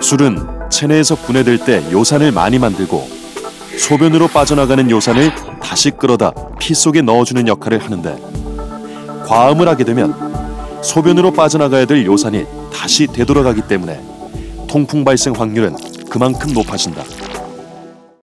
술은 체내에서 분해될 때 요산을 많이 만들고 소변으로 빠져나가는 요산을 다시 끌어다 피 속에 넣어주는 역할을 하는데 과음을 하게 되면 소변으로 빠져나가야 될 요산이 다시 되돌아가기 때문에 통풍 발생 확률은 그만큼 높아진다.